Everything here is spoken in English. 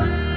love.